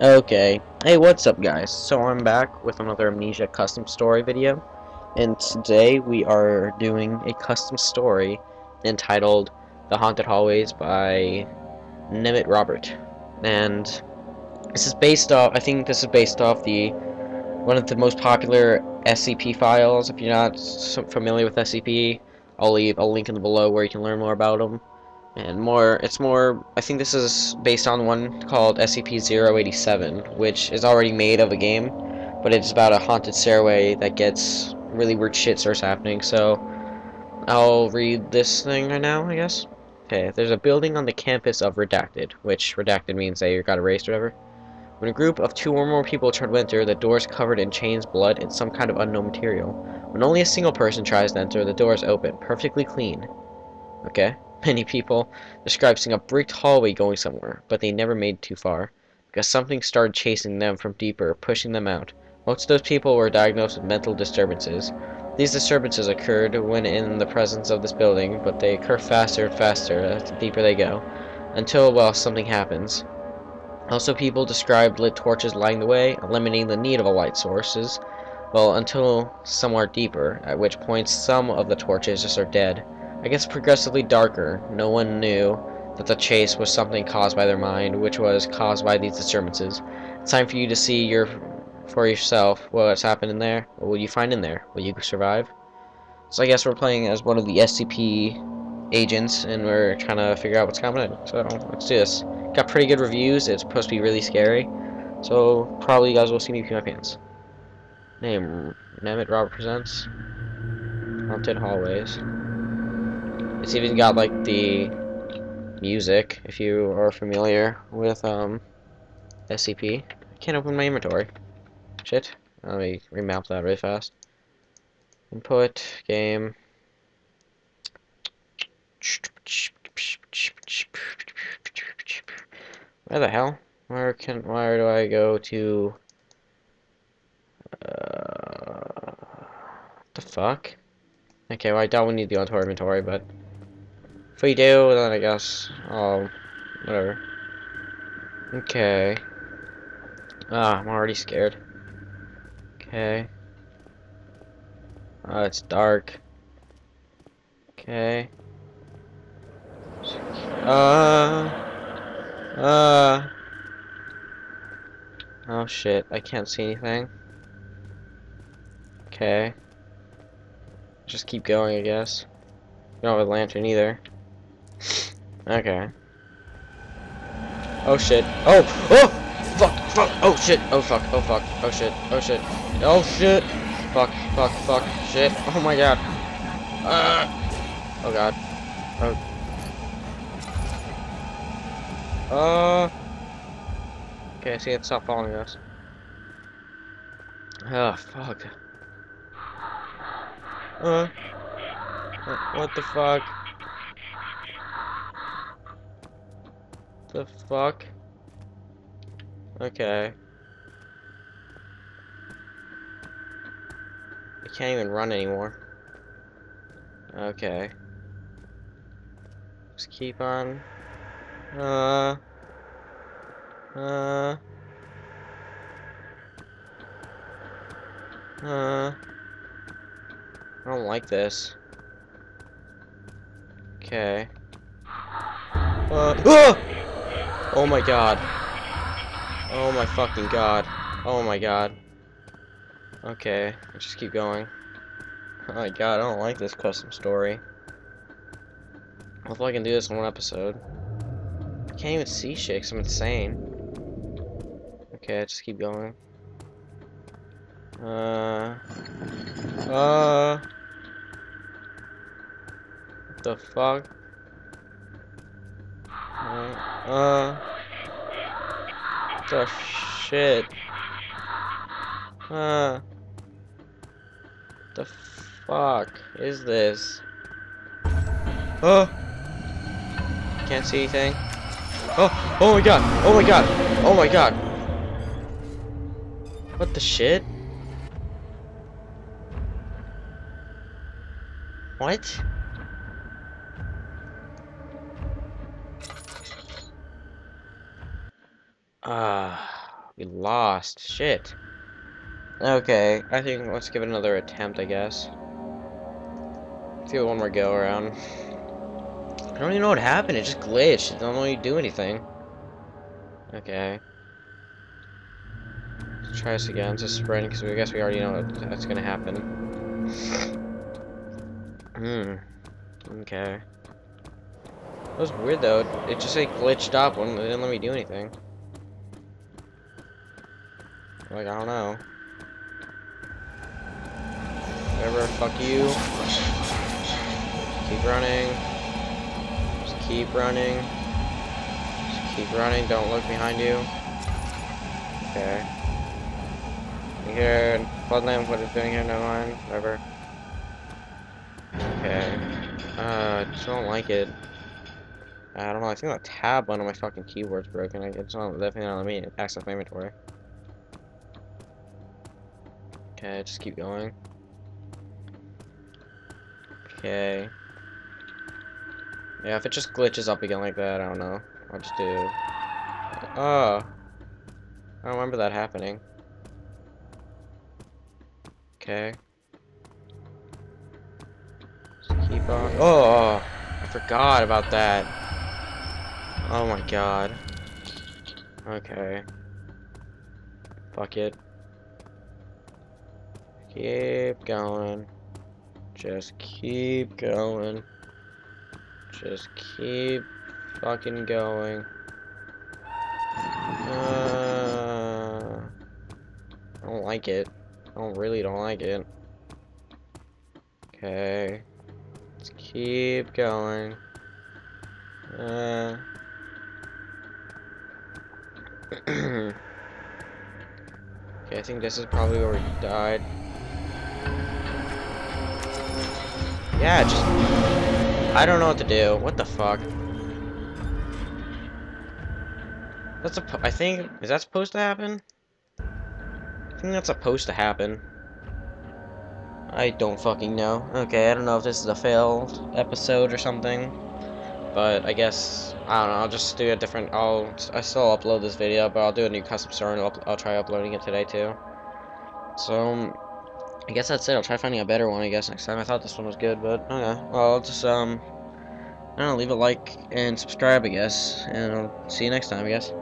Okay, hey what's up guys? So I'm back with another Amnesia custom story video and today we are doing a custom story entitled The Haunted Hallways by Nemit Robert. And this is based off, I think this is based off the one of the most popular SCP files. If you're not familiar with SCP I'll leave a link in the below where you can learn more about them and more it's more I think this is based on one called SCP-087 which is already made of a game but it's about a haunted stairway that gets really weird shit starts happening. So I'll read this thing right now I guess. Okay there's a building on the campus of Redacted which Redacted means they got erased or whatever. When a group of two or more people try to enter the door is covered in chains blood and some kind of unknown material. When only a single person tries to enter the door is open perfectly clean. Okay Many people describe seeing a bricked hallway going somewhere, but they never made too far, because something started chasing them from deeper, pushing them out. Most of those people were diagnosed with mental disturbances. These disturbances occurred when in the presence of this building, but they occur faster and faster as the deeper they go, until, well, something happens. Also, people described lit torches lighting the way, eliminating the need of a light sources, well, until somewhere deeper, at which point some of the torches just are dead. I guess progressively darker. No one knew that the chase was something caused by their mind, which was caused by these disturbances. It's time for you to see your for yourself what's happened in there. What will you find in there? Will you survive? So I guess we're playing as one of the SCP agents, and we're trying to figure out what's coming. In. So let's do this. Got pretty good reviews. It's supposed to be really scary. So probably you guys will see me pee my pants. Name Nemit Robert Presents Haunted Hallways. It's even got like the music, if you are familiar with um, SCP. I can't open my inventory. Shit. Let me remap that really fast. Input, game. Where the hell? Where can, where do I go to, uh, the fuck? Okay, well I don't need the inventory, but if we do, then I guess, oh, whatever. Okay. Ah, I'm already scared. Okay. Oh, it's dark. Okay. Uh. Uh. Oh shit, I can't see anything. Okay. Just keep going, I guess. Don't have a lantern either. Okay. Oh shit. Oh! Oh! Fuck! Fuck! Oh shit! Oh fuck! Oh fuck! Oh shit! Oh shit! Oh shit! Fuck! Fuck! Fuck! Shit! Oh my god! Uh, oh god. Oh. Uh. Okay, see, it stopped following us. Oh, fuck. Uh. What the fuck? The fuck? Okay. I can't even run anymore. Okay. Just keep on. Uh. Uh. Uh. I don't like this. Okay. Uh. Ah! Oh my god. Oh my fucking god. Oh my god. Okay, let's just keep going. Oh my god, I don't like this custom story. Hopefully I can do this in one episode. I can't even see shit I'm insane. Okay, just keep going. Uh... Uh... What the fuck? Uh, the shit. Uh, the fuck is this? Oh, can't see anything. Oh, oh my god, oh my god, oh my god. What the shit? What? Ah, We lost. Shit. Okay, I think let's give it another attempt, I guess. Let's give it one more go around. I don't even know what happened. It just glitched. It don't let you do anything. Okay. Let's try this again. Just sprint, because I guess we already know that's gonna happen. Hmm. Okay. That was weird though. It just like glitched up it didn't let me do anything. Like I don't know. Whatever. Fuck you. Keep running. Just keep running. Just keep running. Don't look behind you. Okay. Here, Floodland, what it's doing here, never mind. Whatever. Okay. Uh, I just don't like it. I don't know, I think the tab on my fucking keyboard's broken. It's not definitely not let me access my inventory. Okay, just keep going. Okay. Yeah, if it just glitches up again like that, I don't know. I'll just do... Oh! I don't remember that happening. Okay. Just keep on. Oh! I forgot about that. Oh my god. Okay. Fuck it. Keep going. Just keep going. Just keep fucking going. Uh, I don't like it. I don't really don't like it. Okay. Let's keep going. Uh. okay, I think this is probably where we died. Yeah, just... I don't know what to do. What the fuck? That's a... I think... Is that supposed to happen? I think that's supposed to happen. I don't fucking know. Okay, I don't know if this is a failed episode or something. But I guess... I don't know, I'll just do a different... I'll... I still upload this video, but I'll do a new custom story and I'll, I'll try uploading it today too. So... Um, I guess that's it. I'll try finding a better one, I guess, next time. I thought this one was good, but okay. Well, I'll just, um, I don't know, leave a like and subscribe, I guess. And I'll see you next time, I guess.